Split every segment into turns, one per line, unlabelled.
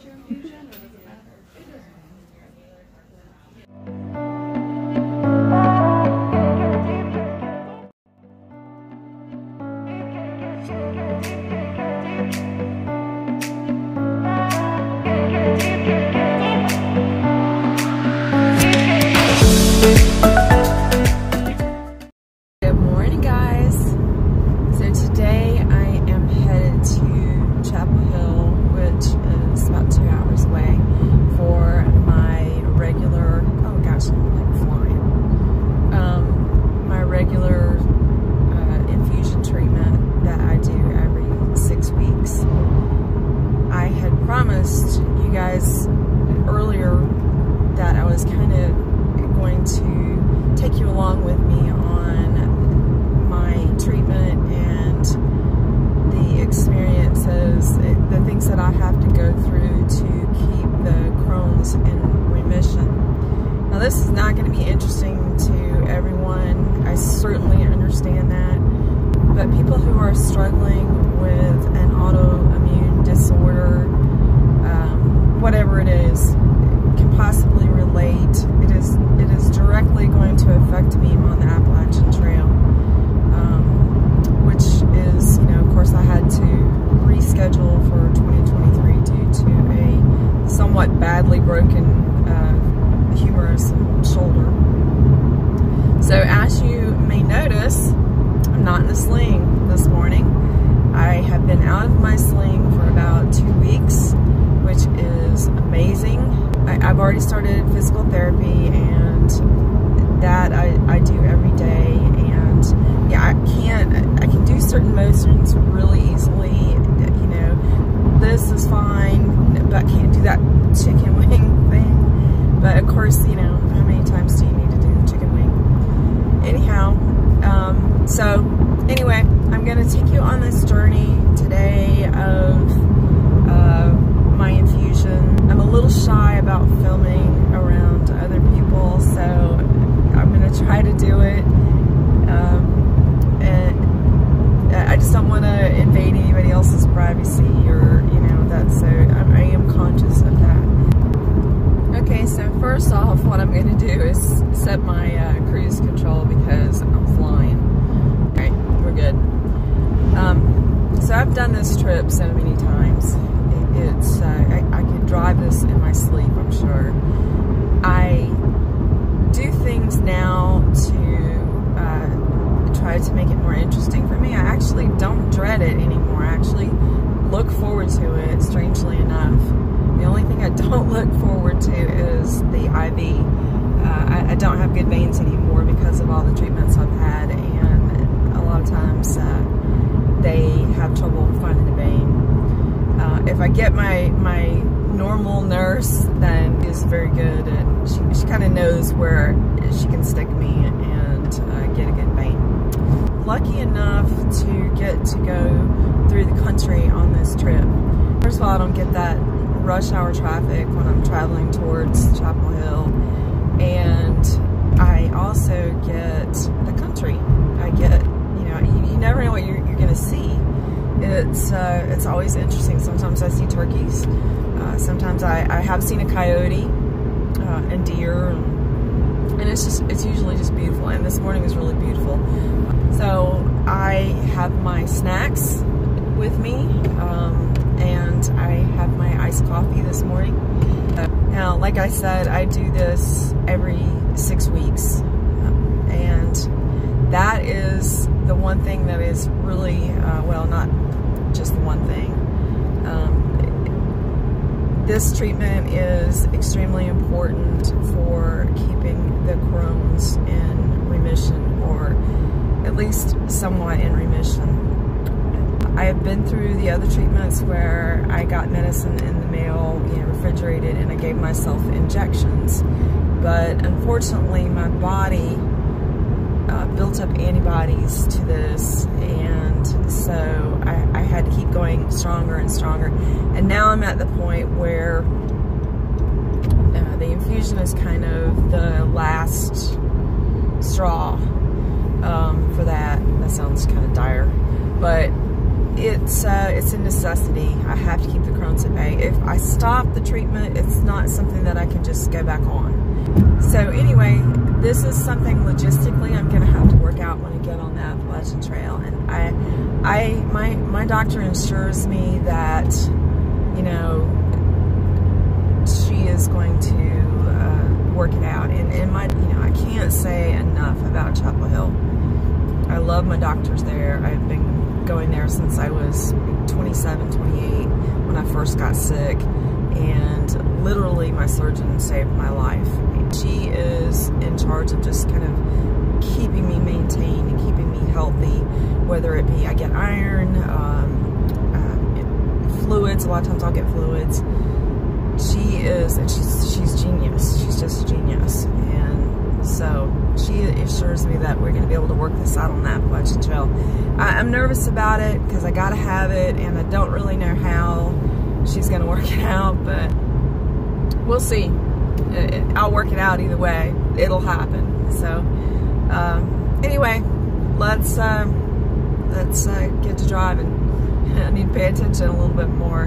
start your or
But people who are struggling with an autoimmune disorder, um, whatever it is, can possibly relate. It is it is directly going to affect me on the Appalachian Trail, um, which is you know of course I had to reschedule for 2023 due to a somewhat badly broken uh, humerus shoulder. So as you may notice, not in a sling this morning. I have been out of my sling for about two weeks, which is amazing. I, have already started physical therapy, and that I, I do every day. And yeah, I can't, I can do certain motions really easily. You know, this is fine, but I can't do that chicken wing thing. But of course, you know, how many times do you need to do the chicken wing? Anyhow, um, so anyway, I'm going to take you on this journey today of uh, my infusion. I'm a little shy about filming around other people, so I'm going to try to do it. Um, and I just don't want to invade anybody else's privacy or, you know, that, so I, I am conscious of that. Okay, so first off, what I'm going to do is set my uh, cruise control because I'm flying. Okay, we're good. Um, so I've done this trip so many times. It, it's uh, I, I could drive this in my sleep, I'm sure. I do things now to uh, try to make it more interesting for me. I actually don't dread it anymore. I actually look forward to it, strangely enough. The only thing I don't look forward to is the IV. Uh, I, I, don't have good veins anymore because of all the treatments I've had, and a lot of times uh, they have trouble finding a vein. Uh, if I get my my normal nurse, then is very good, and she, she kind of knows where she can stick me and uh, get a good vein. Lucky enough to get to go through the country on this trip. First of all, I don't get that rush hour traffic when I'm traveling towards Chapel Hill. And I also get the country. I get, you know, you, you never know what you're, you're going to see. It's uh, it's always interesting. Sometimes I see turkeys. Uh, sometimes I, I have seen a coyote uh, and deer. And, and it's just, it's usually just beautiful. And this morning was really beautiful. So I have my snacks with me. Um, and I have my iced coffee this morning. Now, like I said, I do this every six weeks, and that is the one thing that is really, uh, well, not just the one thing. Um, this treatment is extremely important for keeping the Crohn's in remission, or at least somewhat in remission. I have been through the other treatments where I got medicine in the mail, you know, refrigerated, and I gave myself injections. But unfortunately, my body uh, built up antibodies to this, and so I, I, had to keep going stronger and stronger. And now I'm at the point where uh, the infusion is kind of the last straw um, for that. That sounds kind of dire, but it's uh, it's a necessity. I have to keep the Crohn's at bay. If I stop the treatment, it's not something that I can just go back on. So anyway, this is something logistically I'm going to have to work out when I get on that Appalachian Trail. And I, I, my my doctor ensures me that, you know, she is going to uh, work it out. And, and my, you know, I can't say enough about Chapel Hill. I love my doctors there. I've been going there since I was 27, 28 when I first got sick. And literally my surgeon saved my life. She is in charge of just kind of keeping me maintained and keeping me healthy, whether it be I get iron, um, uh, fluids, a lot of times I'll get fluids. She is, and she's, she's genius. She's just genius. And so she assures me that we're going to be able to work this out on that Appalachian Trail. I, am nervous about it because I got to have it and I don't really know how she's going to work it out, but we'll see. I'll work it out either way. It'll happen. So, um, anyway, let's, uh, let's uh, get to driving. I need to pay attention a little bit more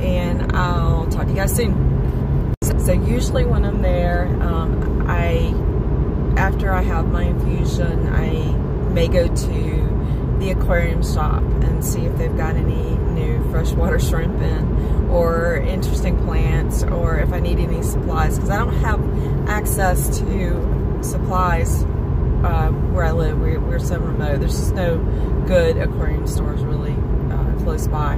and I'll talk to you guys soon. So, so usually when I'm there, um, I after I have my infusion, I may go to the aquarium shop and see if they've got any new freshwater shrimp in or interesting plants or if I need any supplies because I don't have access to supplies uh, where I live. We're, we're, so remote. There's just no good aquarium stores really uh, close by.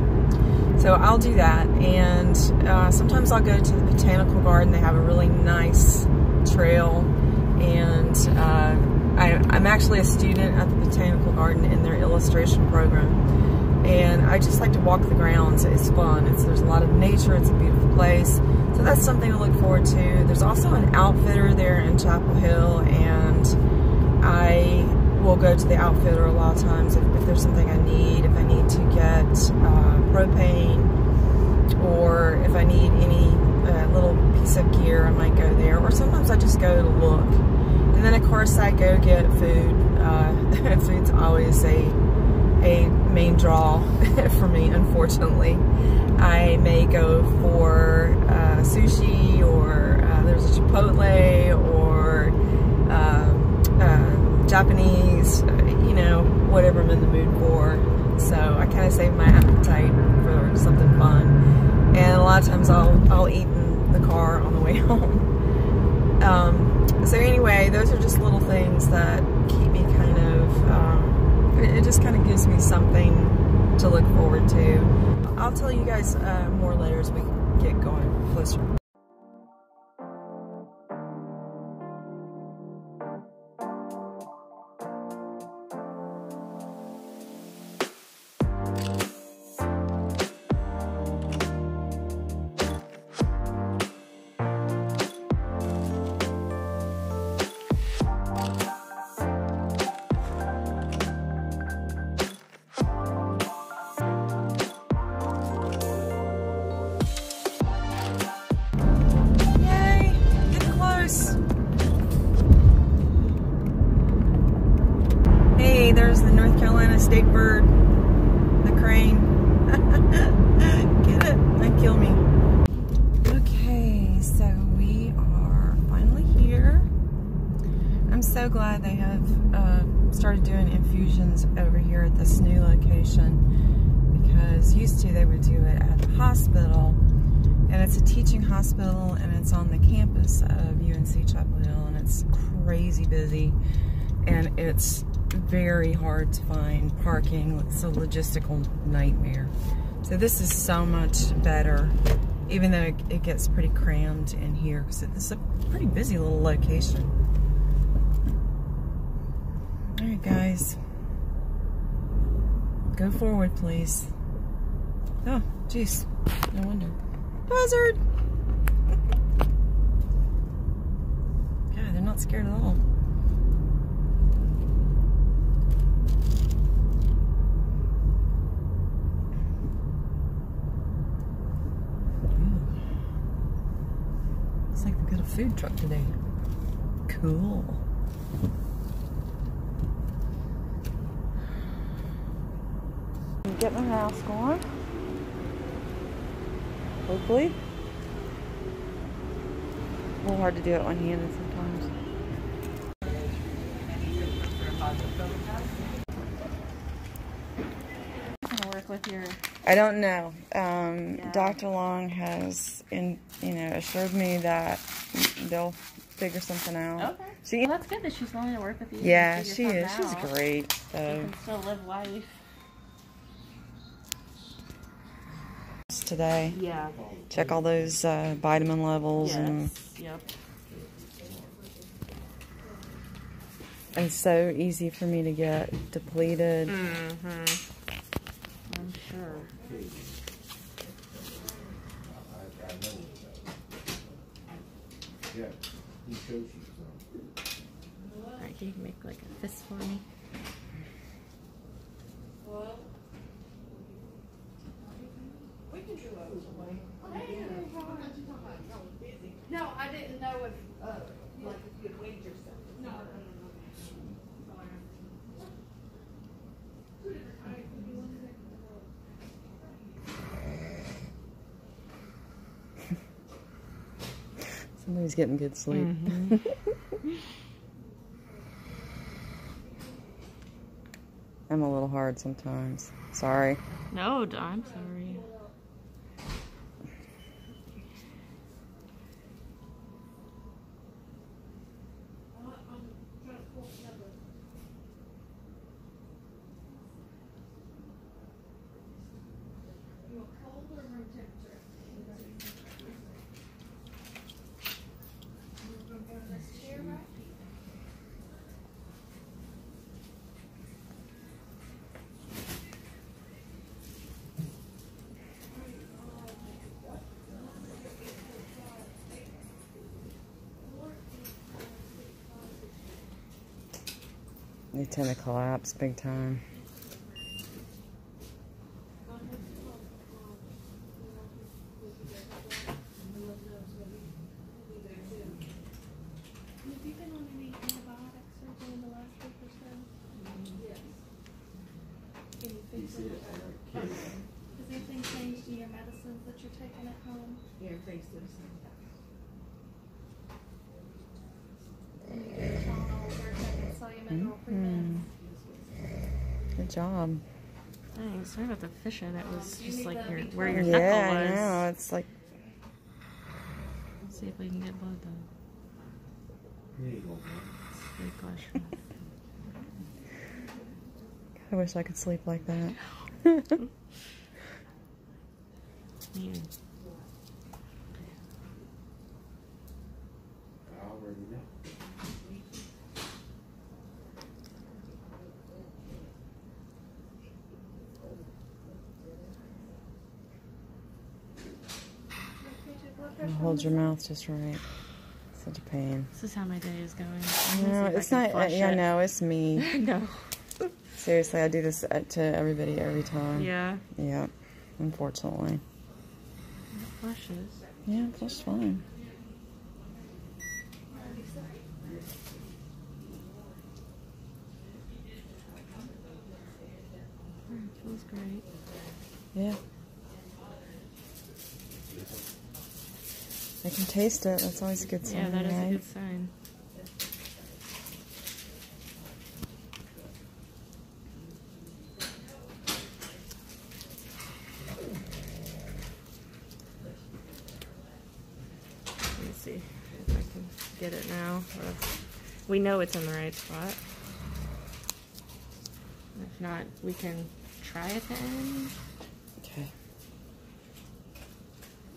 So I'll do that and uh, sometimes I'll go to the botanical garden. They have a really nice trail I, am actually a student at the Botanical Garden in their illustration program. And I just like to walk the grounds. It's fun. It's, there's a lot of nature. It's a beautiful place. So that's something to look forward to. There's also an outfitter there in Chapel Hill, and I will go to the outfitter a lot of times if, if there's something I need. If I need to get uh, propane, or if I need any uh, little piece of gear, I might go there. Or sometimes I just go to look. And then of course I go get food. Uh, food's always a, a main draw for me, unfortunately. I may go for uh, sushi or uh, there's a Chipotle or um, uh, Japanese, uh, you know, whatever I'm in the mood for. So I kind of save my appetite for something fun. And a lot of times I'll, I'll eat in the car on the way home. Um, so anyway, those are just little things that keep me kind of, um, it, just kind of gives me something to look forward to. I'll tell you guys uh, more later as we get going closer. Started doing infusions over here at this new location because used to they would do it at the hospital and it's a teaching hospital and it's on the campus of UNC Chapel Hill and it's crazy busy and it's very hard to find parking. It's a logistical nightmare. So this is so much better, even though it gets pretty crammed in here because it's a pretty busy little location. All right, guys. Go forward, please. Oh, jeez. No wonder. Buzzard! God, they're not scared at all. Ooh. It's like they've got a food truck today. Cool. Get my mask on. Hopefully. A little hard to do it one-handed sometimes.
Gonna work with your.
I don't know. Um,
Yeah.
Dr. Long has, in you know, assured me that they'll figure something out.
Okay.
She,
Well, that's good that she's willing to work with you.
yeah, she is.
something
She's
out.
great.
You
So
can still live life.
Today,
Yeah.
check all those uh, vitamin levels, and
Yep.
it's so easy for me to get depleted.
Mm-hmm. I'm sure.
Yeah, he shows you some.
Alright, can you make like a fist for me?
No, I didn't know if, uh, like if you had weighed yourself. No, no,
Somebody's getting good sleep. Mm-hmm. I'm a little hard sometimes. Sorry.
No, I'm sorry.
You want cold or room temperature? We're gonna go to this chair right here.
They tend to collapse big time.
Have you been on any antibiotics anything in the last week or so? Yes. Can you fix? Has anything changed in your medicines that you're taking at home? Everything's still the same.
Good job.
Thanks. Sorry about the fishing. It was just like your where your
yeah,
knuckle
I
was.
know. It's like
See if we can get blood though.
There you go, man.
Good question.
I wish I could sleep like that.
Man.
I already know.
Hold your mouth just right. Such a pain.
This is how my day is going.
No,
see if I
it's not.
flush
yeah,
it.
no, it's me.
no.
Seriously, I do this uh, to everybody every time.
Yeah.
Yeah. Unfortunately.
It flushes.
Yeah, that's fine.
Mm, feels great.
Yeah. I can taste it. That's always a good sign,
Yeah, that is
right?
a good sign. Let me see if I can get it now. We know it's in the right spot. If not, we can try at the end.
Okay.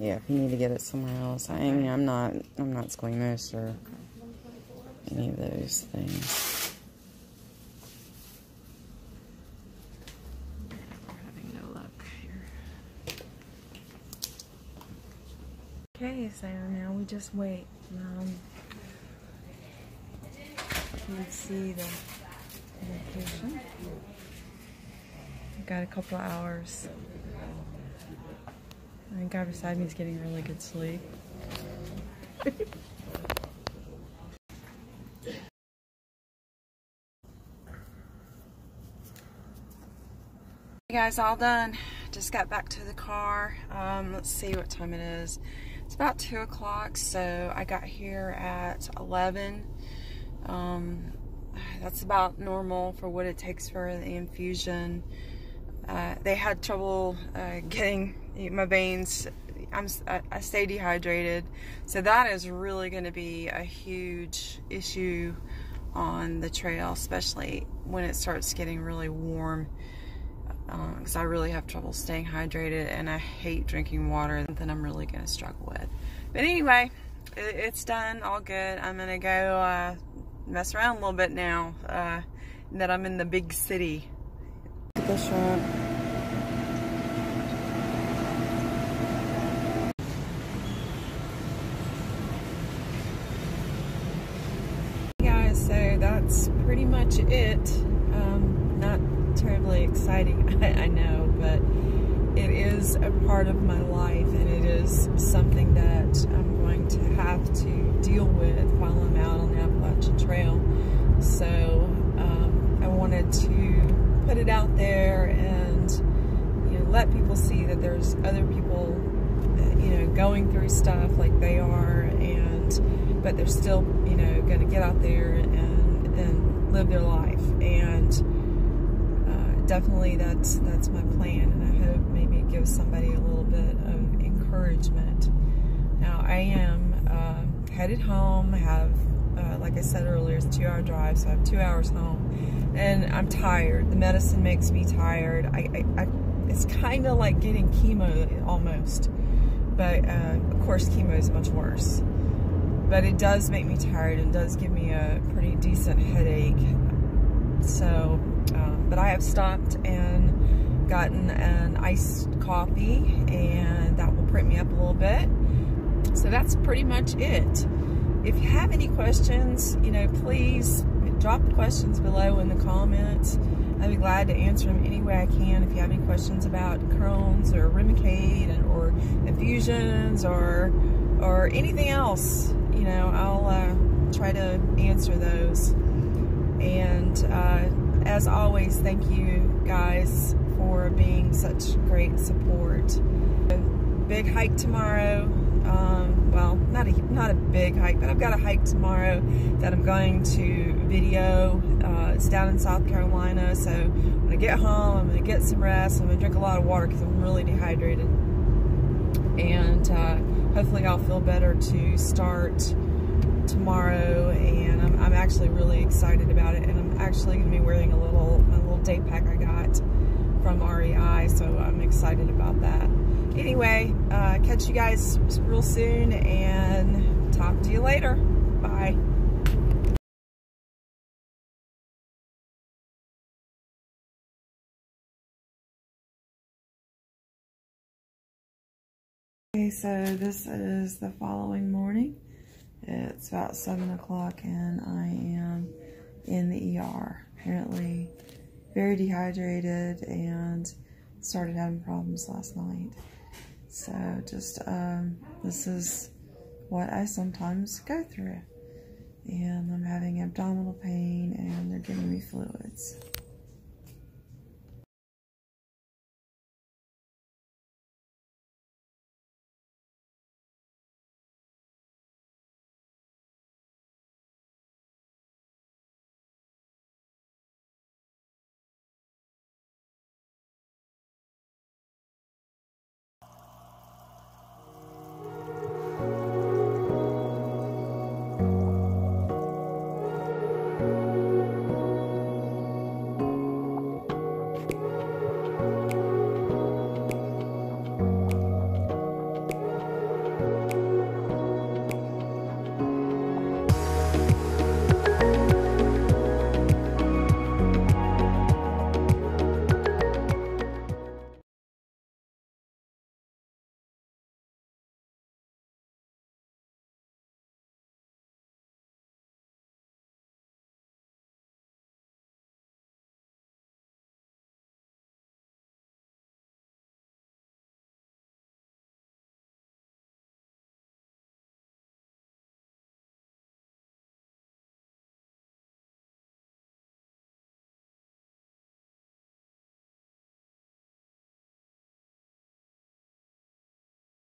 Yeah, if you need to get it somewhere else, I mean, I'm not, I'm not squeamish or any of those things.
We're having no luck here.
Okay, so now we just wait. Um, you can see the location. We've got a couple of hours. I think guy beside me is getting really good sleep. Hey guys, all done. Just got back to the car. Um, let's see what time it is. It's about 2 o'clock, so I got here at 11. Um, that's about normal for what it takes for the infusion. Uh, they had trouble uh, getting my veins. I'm, I, stay dehydrated, so that is really going to be a huge issue on the trail, especially when it starts getting really warm. Because uh, I really have trouble staying hydrated, and I hate drinking water. That I'm really going to struggle with. But anyway, it, it's done, all good. I'm going to go uh, mess around a little bit now. Uh, that I'm in the big city. The shrimp. Guys, so that's pretty much it. Um, not terribly exciting, I, I know, but it is a part of my life and it is something that I'm going to have to deal with while I'm out on the Appalachian Trail. So um, I wanted to put it out there and you know let people see that there's other people you know going through stuff like they are and but they're still you know going to get out there and and live their life and definitely that's that's my plan and I hope maybe it gives somebody a little bit of encouragement. Now I am uh, headed home. I Have uh, like I said earlier, it's a two-hour drive, so I have two hours home, and I'm tired. The medicine makes me tired. I, I, I it's kind of like getting chemo almost, but uh, of course chemo is much worse. But it does make me tired and does give me a pretty decent headache. So, um, but I have stopped and gotten an iced coffee, and that will print me up a little bit. So that's pretty much it. If you have any questions, you know, please drop the questions below in the comments. I'd be glad to answer them any way I can. If you have any questions about Crohn's or Remicade or infusions or or anything else, you know, I'll uh, try to answer those. And uh, as always, thank you guys for being such great support. A big hike tomorrow. Um, well, not a not a big hike, but I've got a hike tomorrow that I'm going to video. Uh, it's down in South Carolina, so when I get home, I'm gonna get some rest. I'm gonna drink a lot of water because I'm really dehydrated, and uh, hopefully I'll feel better to start tomorrow. And I'm, I'm actually really excited about it, and I'm actually gonna be wearing a little my little day pack I got from REI, so I'm excited about that anyway, uh, catch you guys real soon and talk to you later. Bye. Okay, so this is the following morning. It's about 7 o'clock and I am in the ER. Apparently very dehydrated and started having problems last night. So just, um, this is what I sometimes go through. And I'm having abdominal pain and they're giving me fluids.